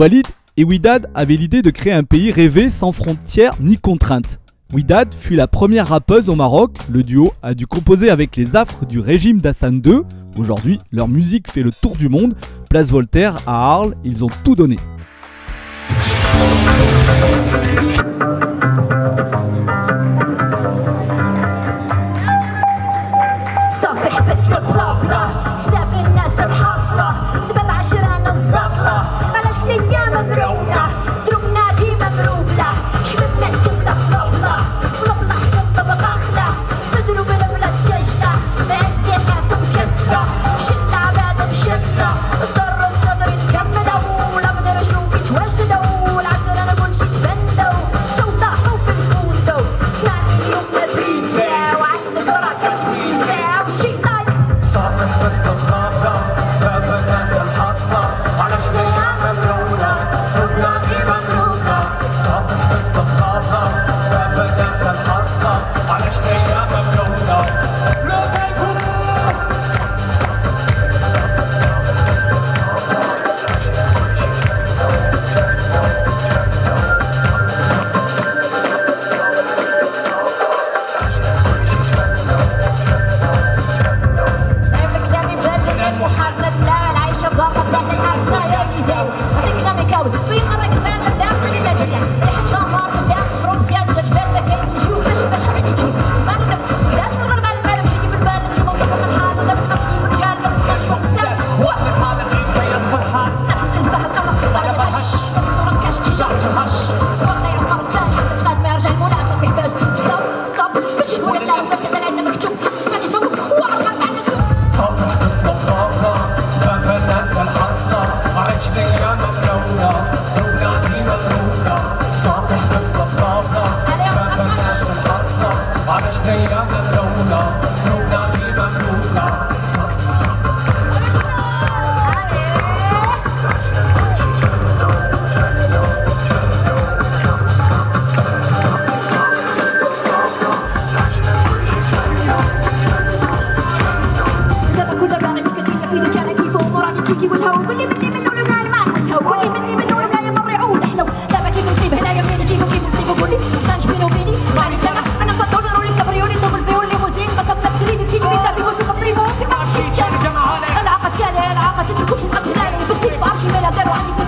Walid et Widad avaient l'idée de créer un pays rêvé sans frontières ni contraintes. Widad fut la première rappeuse au Maroc, le duo a dû composer avec les affres du régime d'Hassan II. Aujourd'hui, leur musique fait le tour du monde. Place Voltaire à Arles, ils ont tout donné. Se llama Bruna, Bruna, dime Bruna. hejdande Frona, Frona leva Frona Satsa, satsa Kulla kulla باغي بك تلفي لجانك يفوق وراني تجيكي والهوى واللي مني منه te